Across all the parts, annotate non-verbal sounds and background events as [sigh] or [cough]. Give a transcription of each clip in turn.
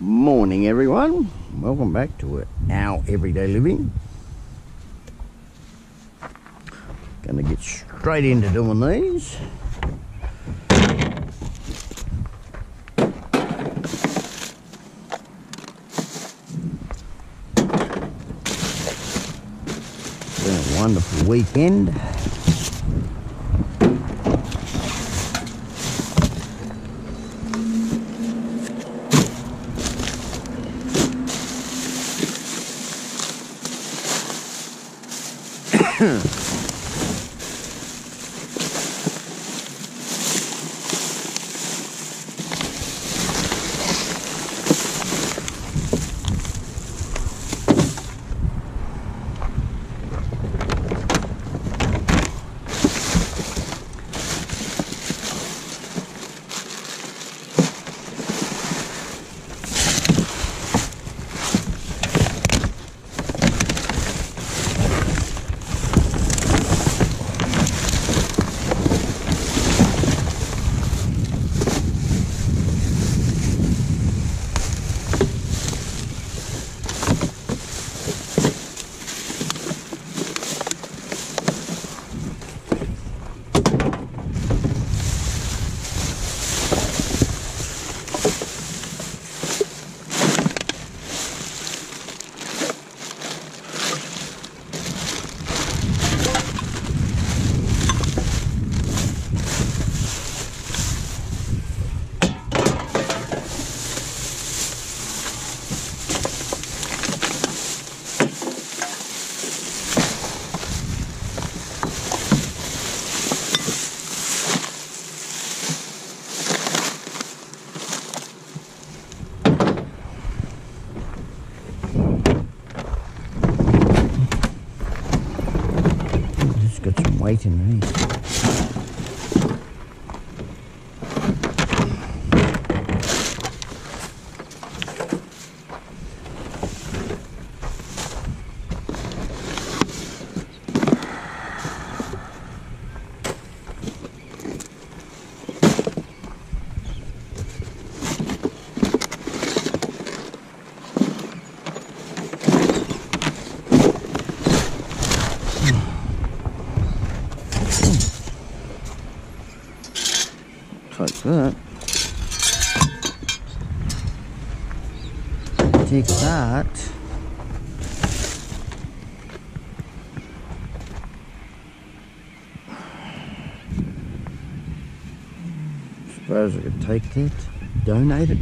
Morning, everyone. Welcome back to our everyday living. Gonna get straight into doing these. Been a wonderful weekend. Suppose I could take that, donate it.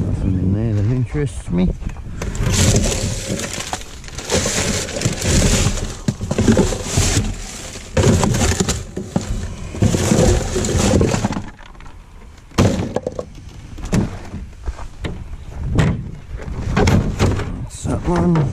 Nothing in there that interests me. That's that one.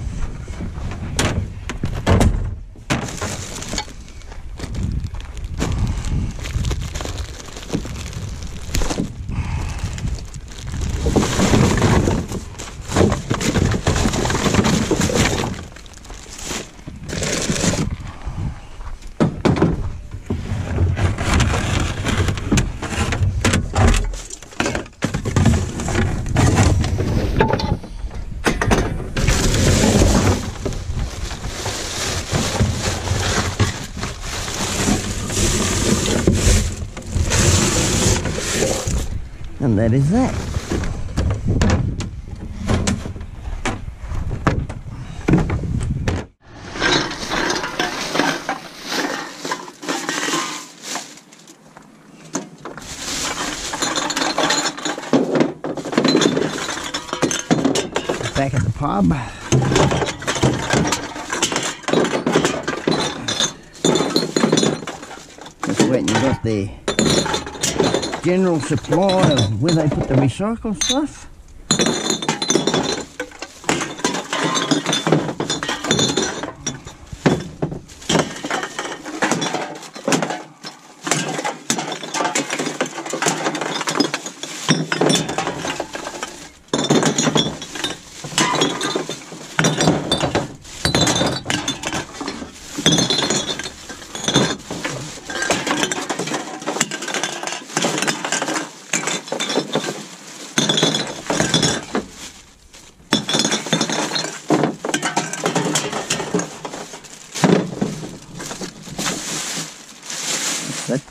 And that is that. Back at the pub. Just and got the general supply of where they put the recycle stuff.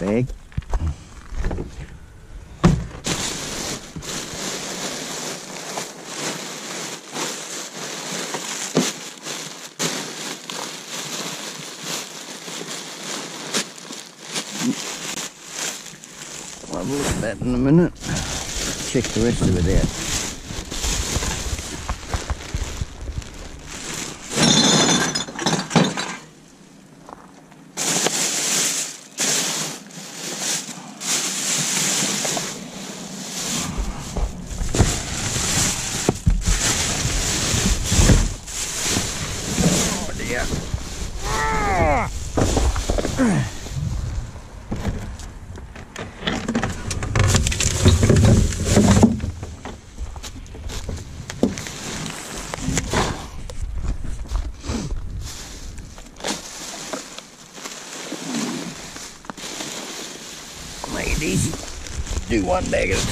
bag. I'll have a look at that in a minute. Check the rest of it out. Make it easy. Do one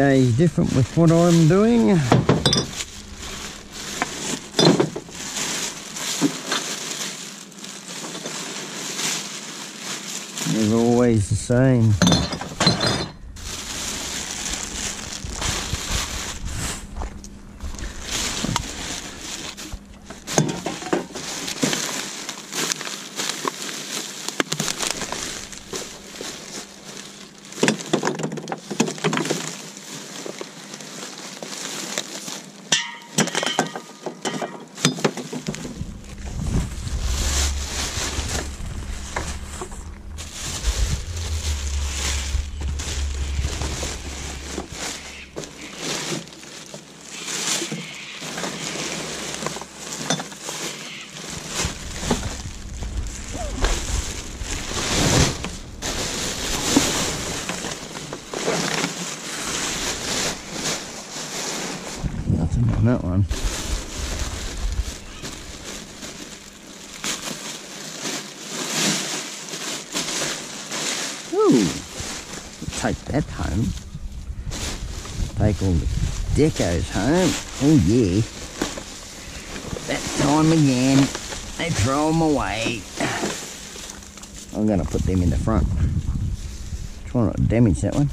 bag at a time. Every day is different with what I'm doing. Never always the same. Nothing on that one. Ooh, take that home. Take all the decos home. Oh yeah. That time again, they throw them away. I'm gonna put them in the front. Try not to damage that one.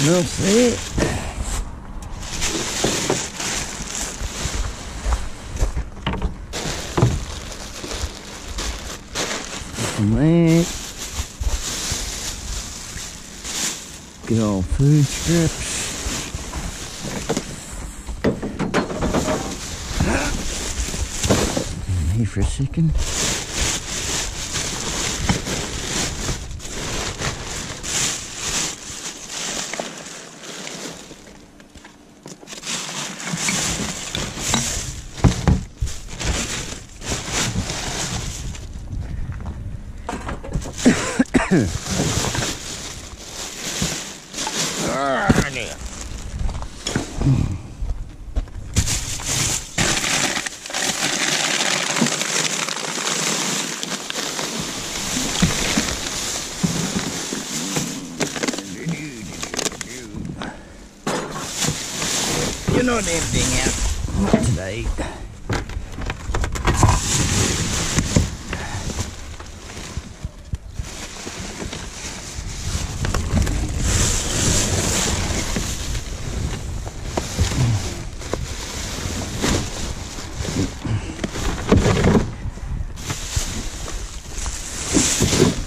Else there. From there. Good food strips. For a second. Ah, yeah. You're not emptying out. Not today.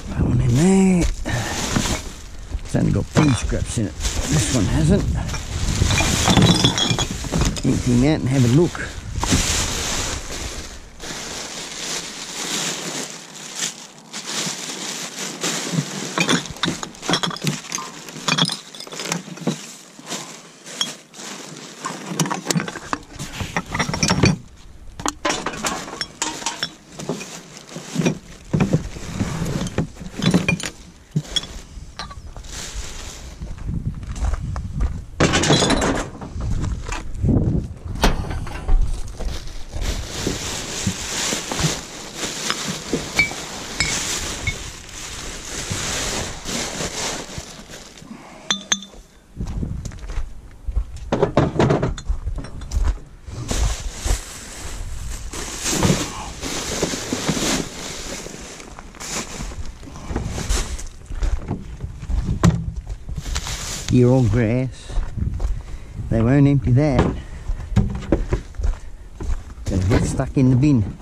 That one in there. It's only got pea scraps in it. This one hasn't. empty him out and have a look. Year old grass. They won't empty that. Gonna get stuck in the bin.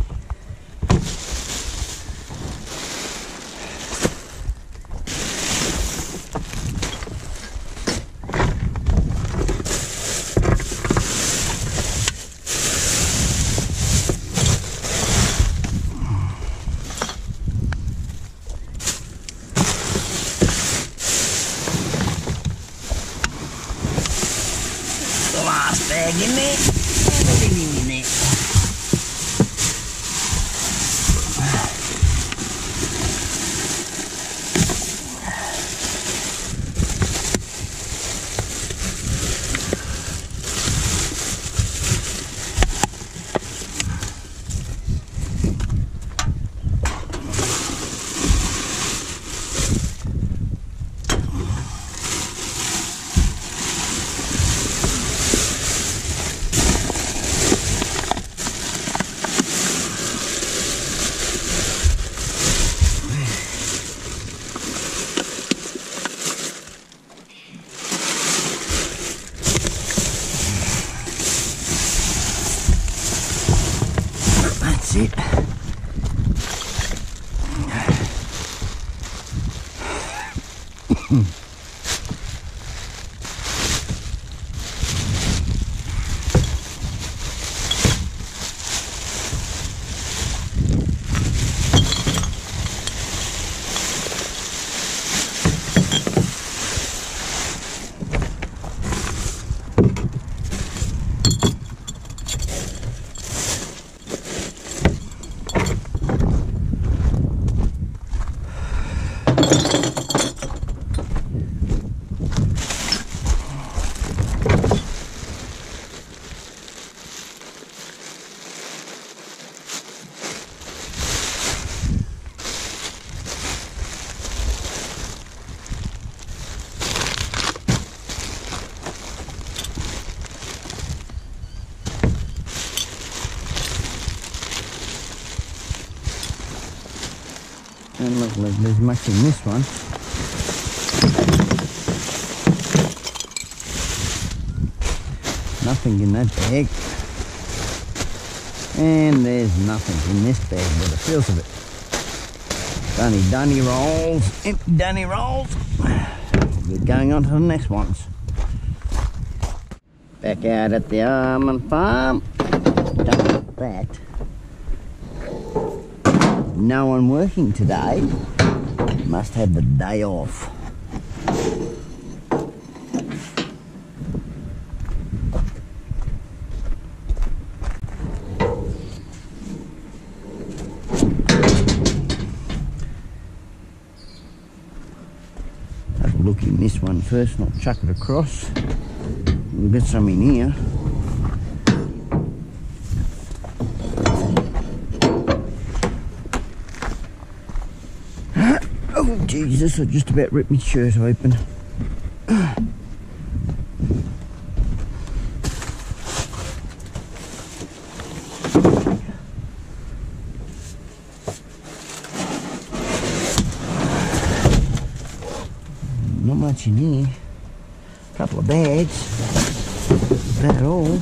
Much in this one. Nothing in that bag. And there's nothing in this bag by the feels of it. Dunny dunny rolls, empty dunny rolls. We're going on to the next ones. Back out at the almond farm. Look that. No one working today. Must have the day off. Have a look in this one first, not chuck it across. We'll get some in here. Oh Jesus, I just about ripped my shirt open. Not much in here. A couple of bags. That all.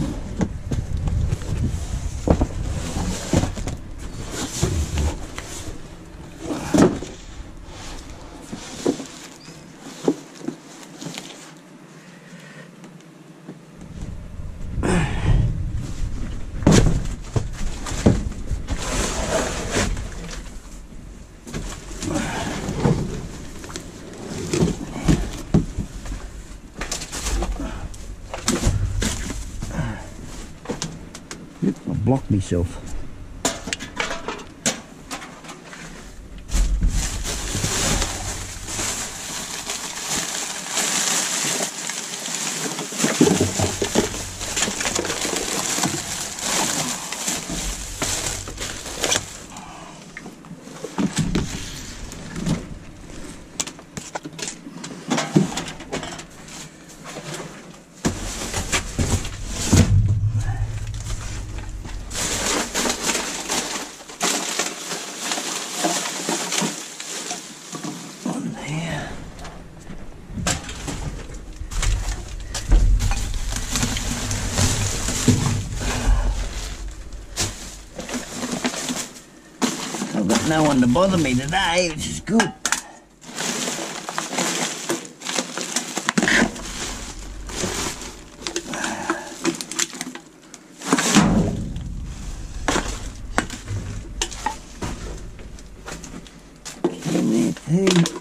Myself. on there. One to bother me today, which is good. Get in there too.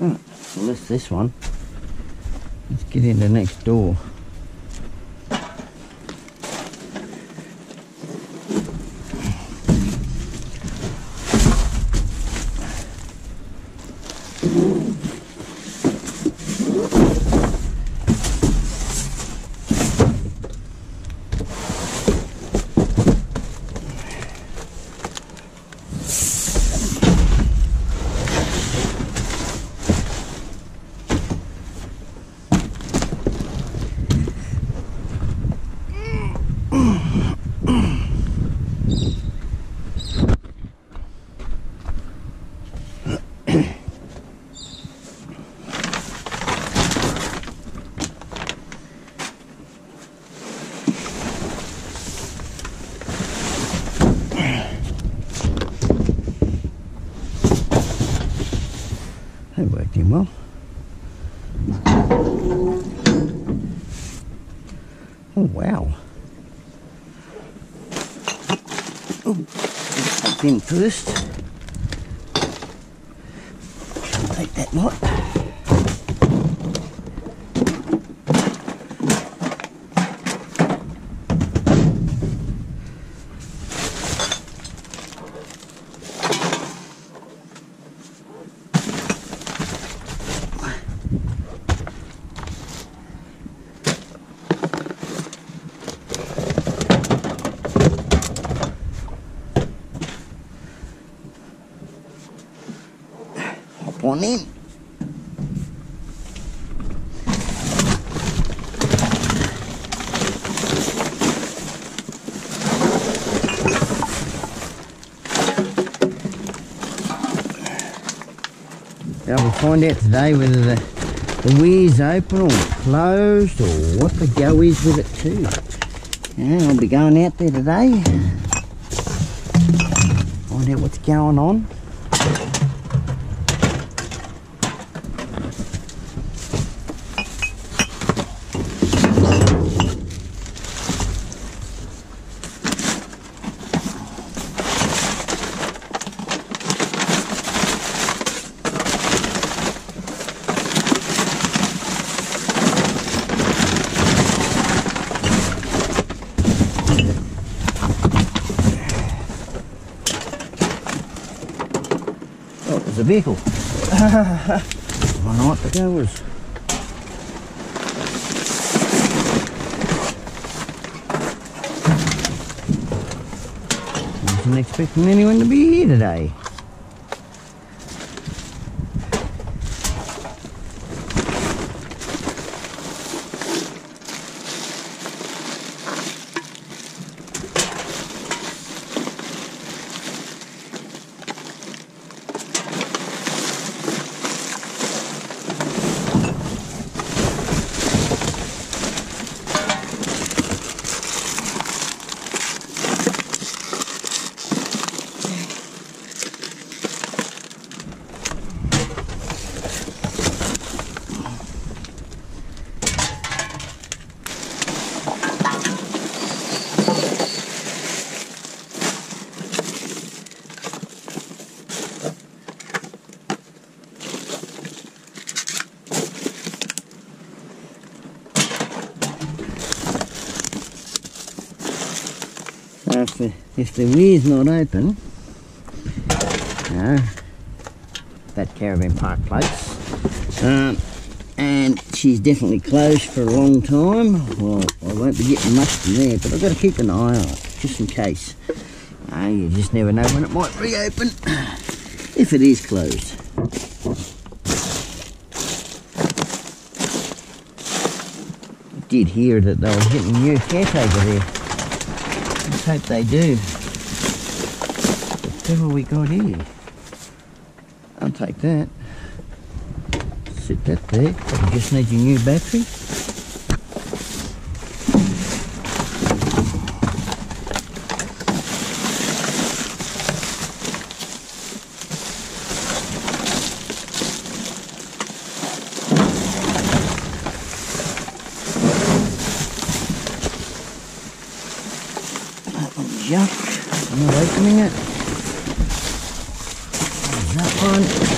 Right, so lift this one. Let's get in the next door. That worked in well. Oh wow. Oh, take in first. Take that lot. Hop on in. Yeah, we'll find out today whether the, the weir's open or closed or what the go is with it too. Yeah, I'll be going out there today. Find out what's going on. Vehicle. I know what the go was. Wasn't expecting anyone to be here today. If the, weir's not open, that caravan park place, um, and she's definitely closed for a long time, well, I won't be getting much from there, but I've got to keep an eye on it, just in case. Uh, you just never know when it might reopen, [clears throat] if it is closed. Did hear that they were getting a new caretaker there. Hope they do. Whatever we got here. I'll take that. Sit that there. Probably just need your new battery. Junk. I'm opening it. That one.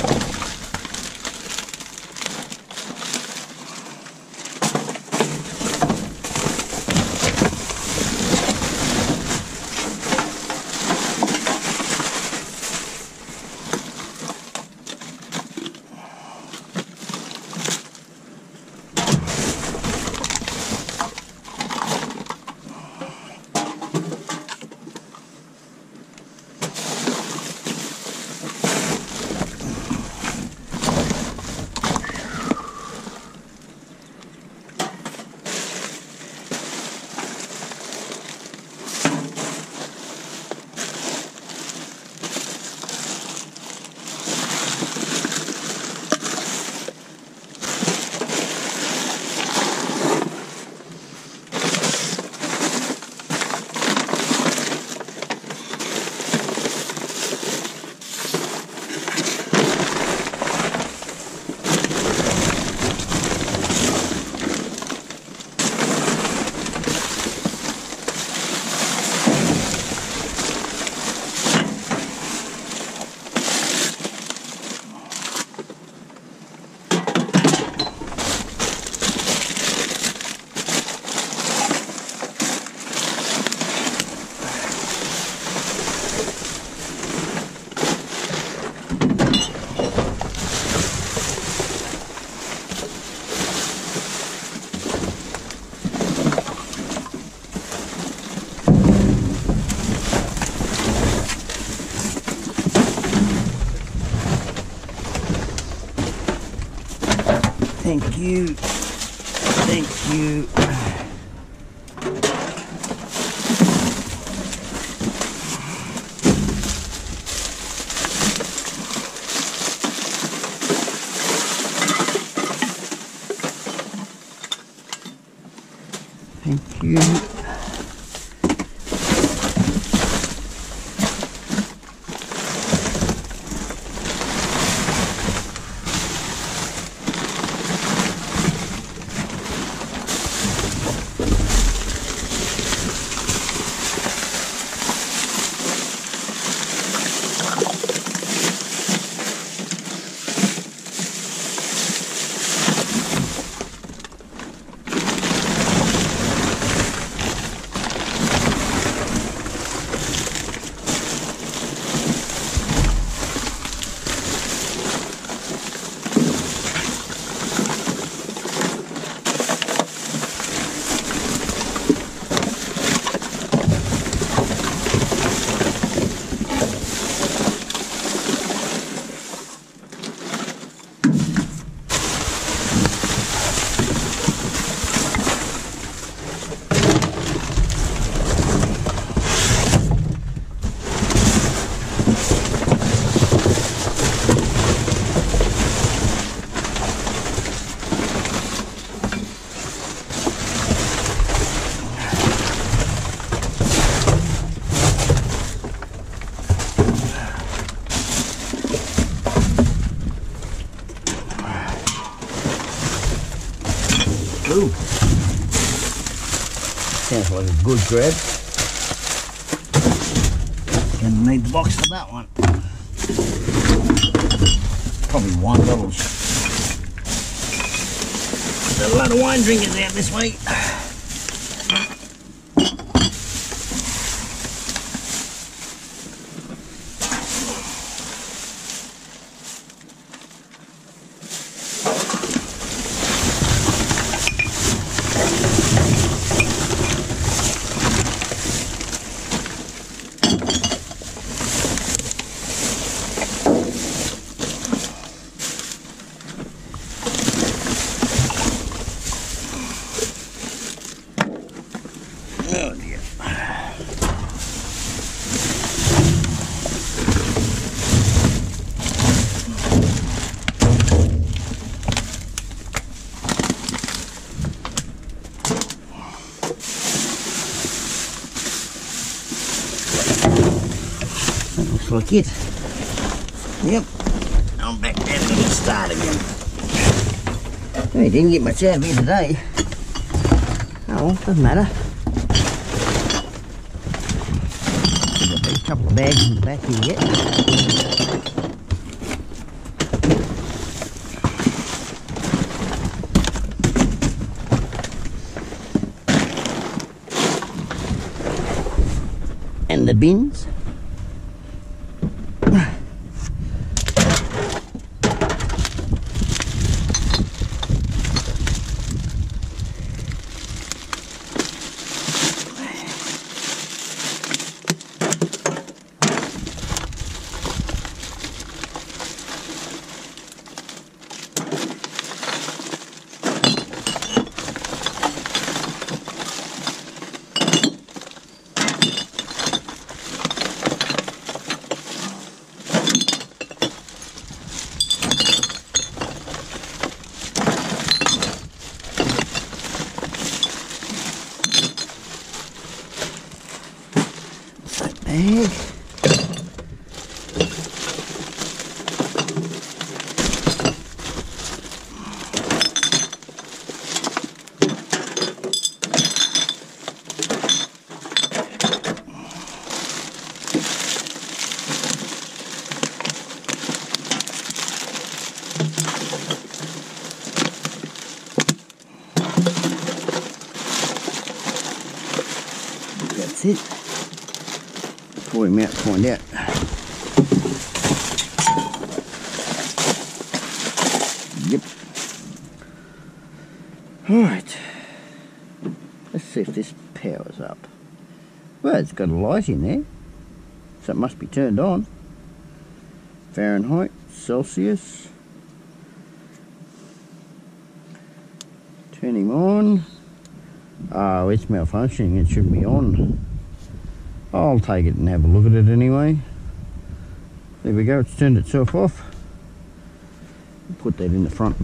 Thank you. Thank you. Thank you. Ooh. Like a good grab. Gonna need the box for that one. Probably wine bottles. There's a lot of wine drinkers out this way. Like it. Yep. I'm back down to the start again. Hey, didn't get much out of here today. Oh, doesn't matter. Got a couple of bags in the back here yet. And the bins. That bag. That's it. Before we might find out. Yep. Alright. Let's see if this powers up. Well, it's got a light in there. So it must be turned on. Fahrenheit, Celsius. Turn him on. Oh, it's malfunctioning. It shouldn't be on. I'll take it and have a look at it anyway. There we go. It's turned itself off. Put that in the front.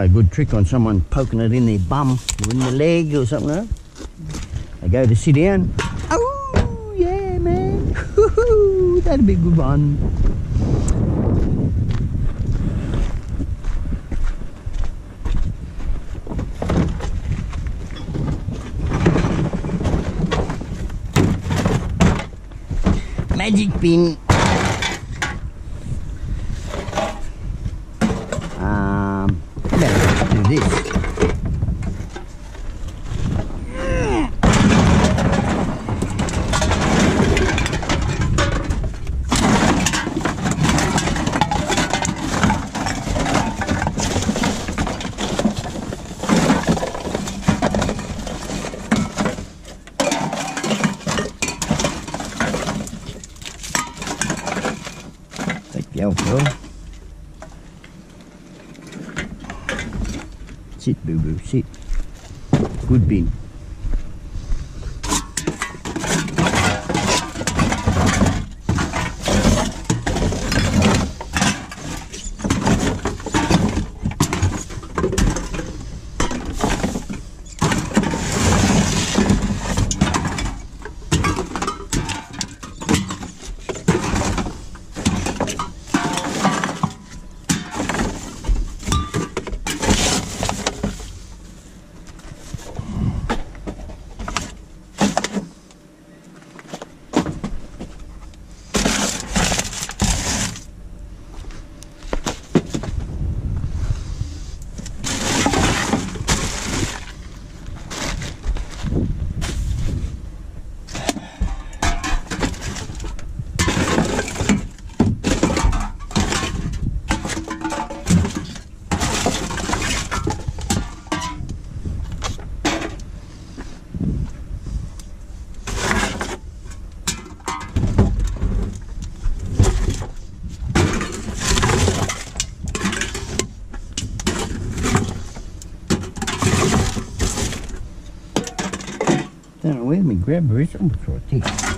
Play a good trick on someone poking it in their bum or in the leg or something. They go to sit down. Oh, yeah, man. That'd be a good one. magic bin. Know where me grabber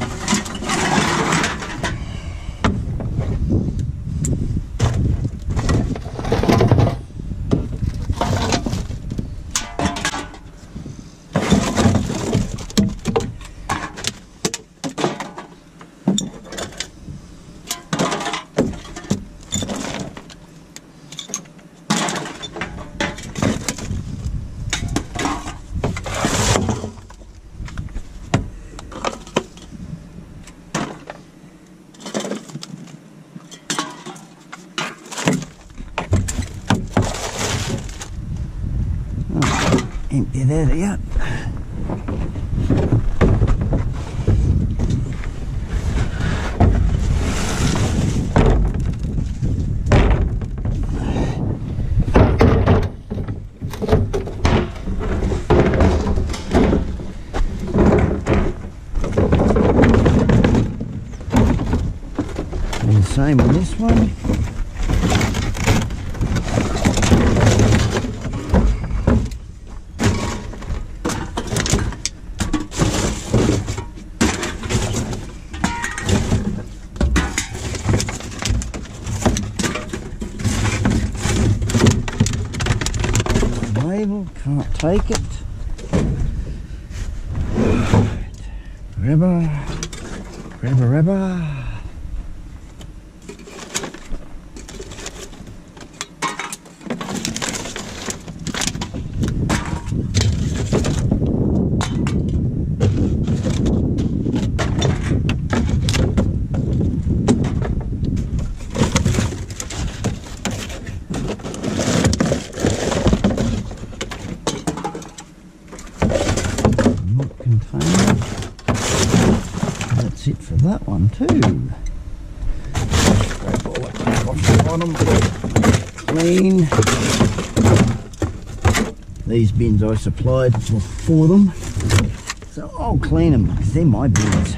Empty that out. And the same on this one. Label, can't take it. Grabber, grabber, grabber. Milk container. That's it for that one too. Scrape all that crap off the bottom. Clean. These bins I supplied for, them. So I'll clean them they're my bins.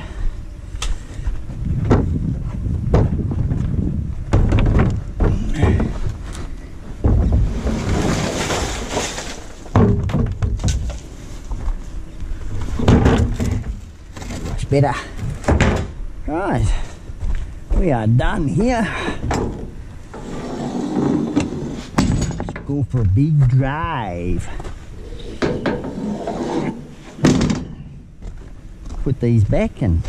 Much better. Right, we are done here. Go for a big drive. Put these back and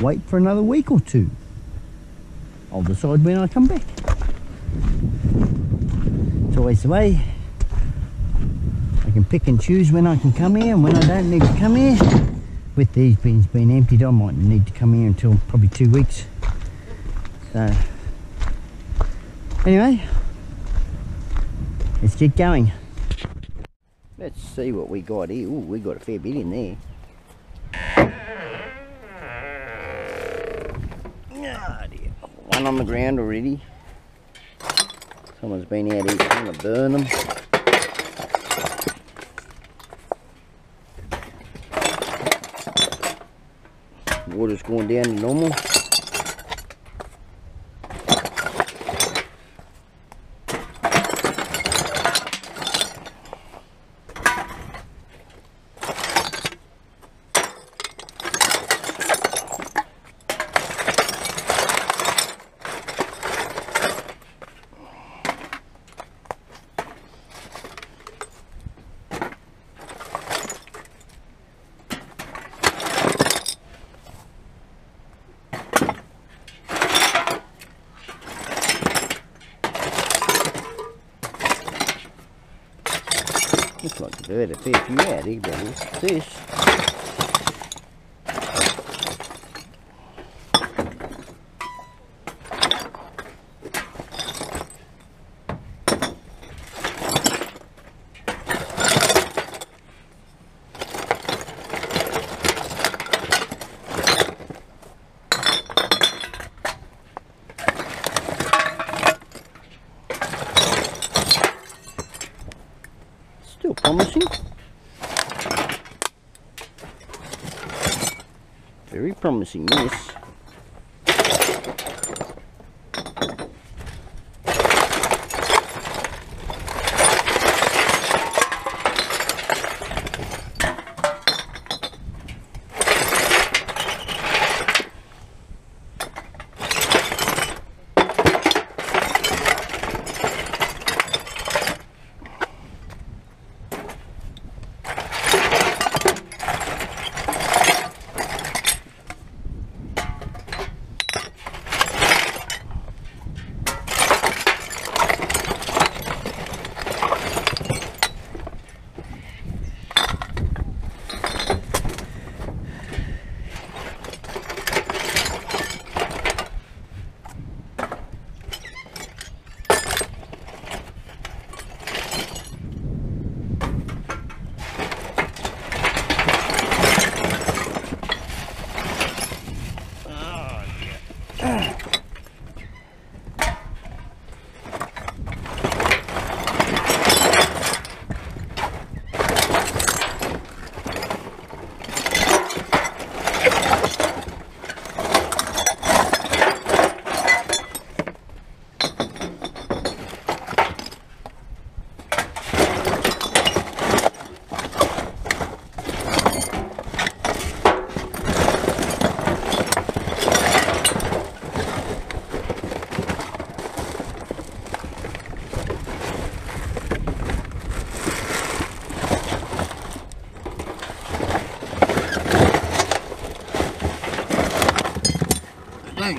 wait for another week or two. I'll decide when I come back. It's always the way. I can pick and choose when I can come here and when I don't need to come here. With these bins being emptied, I might need to come here until probably two weeks. So, anyway, let's get going. Let's see what we got here. Ooh, we got a fair bit in there. Ah, dear. One on the ground already. Someone's been out here trying to burn them. Water's going down to normal. Like they've had vamos em.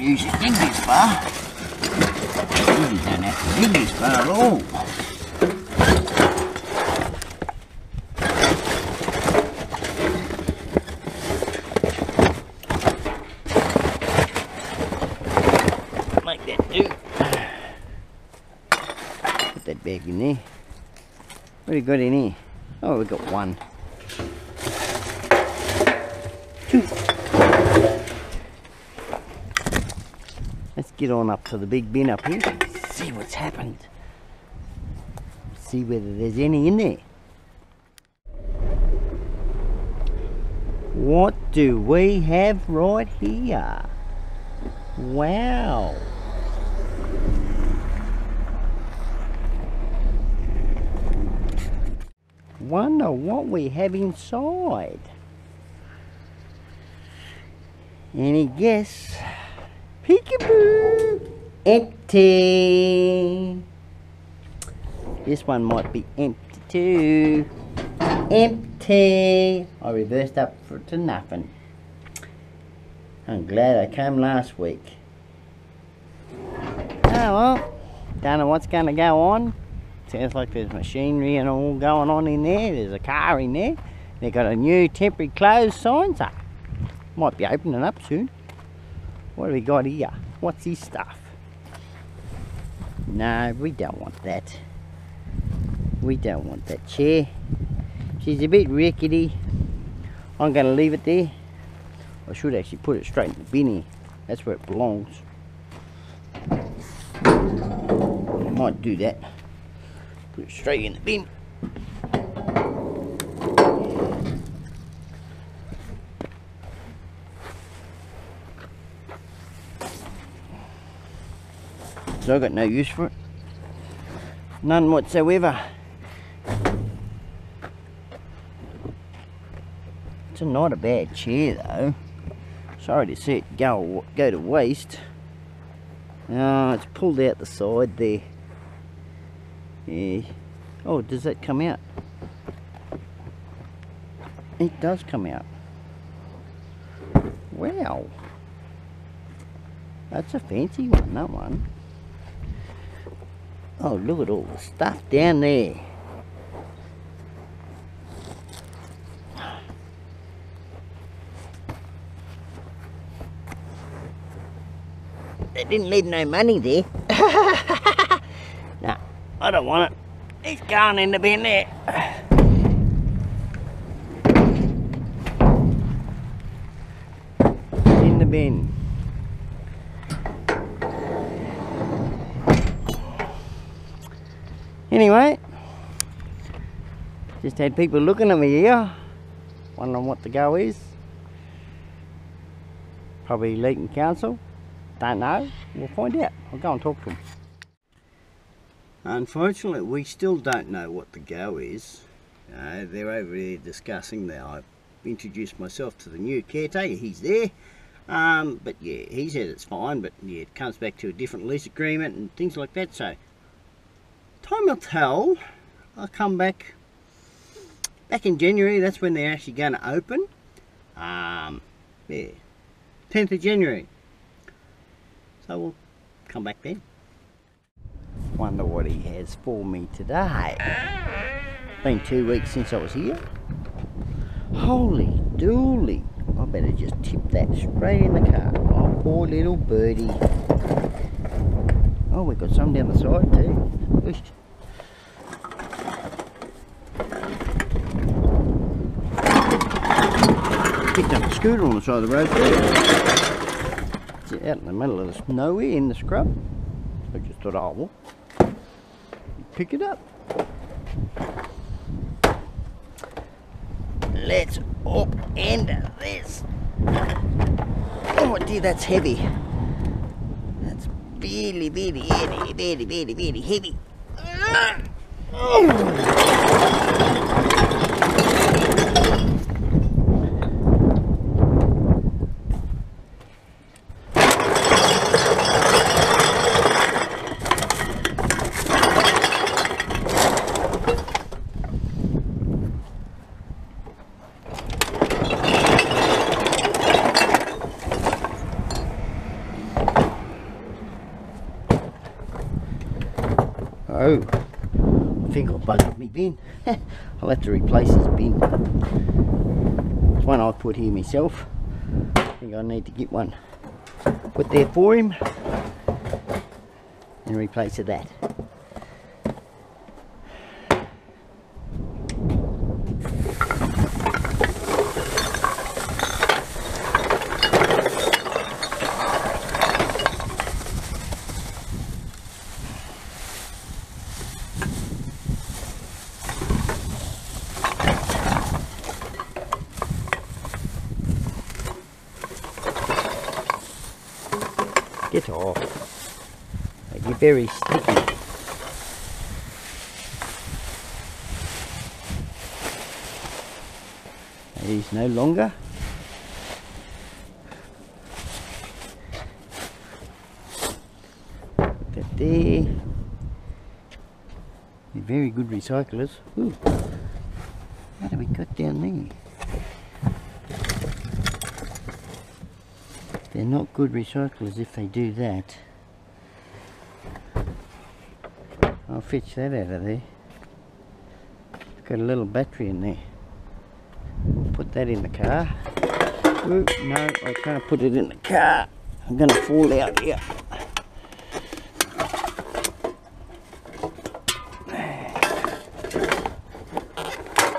Usually dig this far. Usually don't have to dig this far at all. Make that do. Put that bag in there. What do you got in here? Oh, we got one. Two. Get on up to the big bin up here. See what's happened. See whether there's any in there. What do we have right here? Wow. Wonder what we have inside. Any guess? Peekaboo! Empty! This one might be empty too. Empty! I reversed up for to nothing. I'm glad I came last week. Oh well, don't know what's going to go on. Sounds like there's machinery and all going on in there. There's a car in there. They've got a new temporary closed sign, so might be opening up soon. What have we got here? What's this stuff? No, we don't want that. We don't want that chair. She's a bit rickety. I'm going to leave it there. I should actually put it straight in the bin here. That's where it belongs. I might do that. Put it straight in the bin. So I've got no use for it. None whatsoever. It's a not a bad chair though. Sorry to see it go go to waste. Oh, it's pulled out the side there. Yeah. Oh, does that come out? It does come out. Wow. That's a fancy one, that one. Oh, look at all the stuff down there. They didn't leave no money there. [laughs] no, I don't want it. It's going in the bin there. In the bin. Anyway, just had people looking at me here, wondering what the go is. Probably Leeton Council. Don't know. We'll find out. I'll go and talk to them. Unfortunately, we still don't know what the go is. Uh, they're over there discussing now. I've introduced myself to the new caretaker. He's there. Um, but yeah, he said it's fine, but yeah, it comes back to a different lease agreement and things like that. So, time will tell. I'll come back back in January. That's when they're actually going to open. Um, yeah, 10th of January. So we'll come back then. Wonder what he has for me today. Been two weeks since I was here. Holy dooly. I better just tip that straight in the car. Oh, poor little birdie. Oh, we've got some down the side too. Picked up a scooter on the side of the road. It's out in the middle of the nowhere in the scrub. I just thought, oh, well, pick it up. Let's up into this. Oh dear, that's heavy. That's really, really, really, really, really, really heavy. Mm. Oh, myself. I think I need to get one put there for him and replace it that. Get off. They get very sticky. He's no longer. That there. They're very good recyclers. Ooh. What have we got down there? They're not good recyclers if they do that. I'll fetch that out of there. It's got a little battery in there. We'll put that in the car. No, I can't put it in the car. I'm going to fall out here.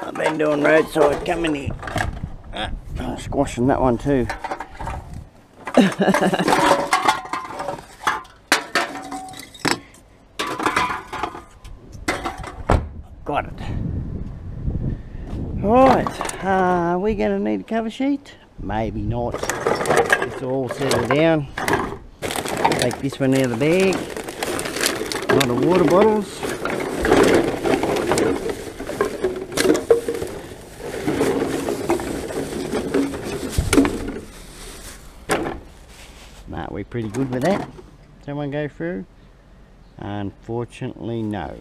I've been doing roadside coming here. Ah, I'm squashing that one too. [laughs] Got it. Right, uh, are going to need a cover sheet? Maybe not. It's all settled down. Take this one out of the bag. A lot of water bottles. Nah, we're pretty good with that. Someone go through? Unfortunately, no.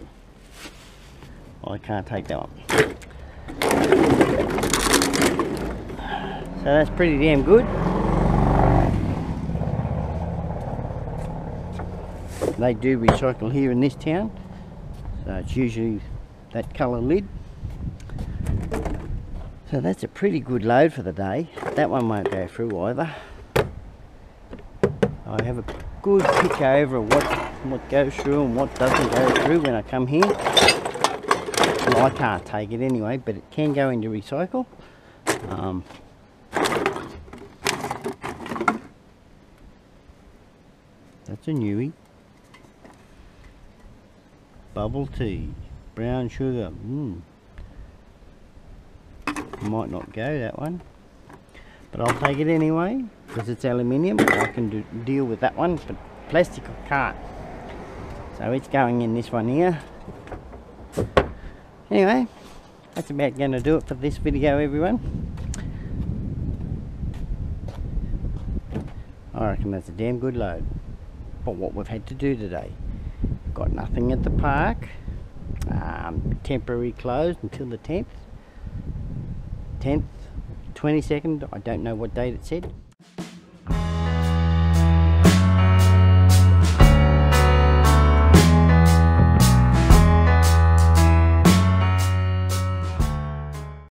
I can't take that one. So that's pretty damn good. They do recycle here in this town. So it's usually that colour lid. So that's a pretty good load for the day. That one won't go through either. I have a good pick over what what goes through and what doesn't go through when I come here. Well, I can't take it anyway, but it can go into recycle. Um, that's a newie. Bubble tea, brown sugar. Mm. Might not go that one, but I'll take it anyway because it's aluminium I can do, deal with that one but plastic I can't so it's going in this one here anyway that's about going to do it for this video everyone I reckon that's a damn good load for what we've had to do today. Got nothing at the park um, temporary closed until the 10th 10th 22nd I don't know what date it said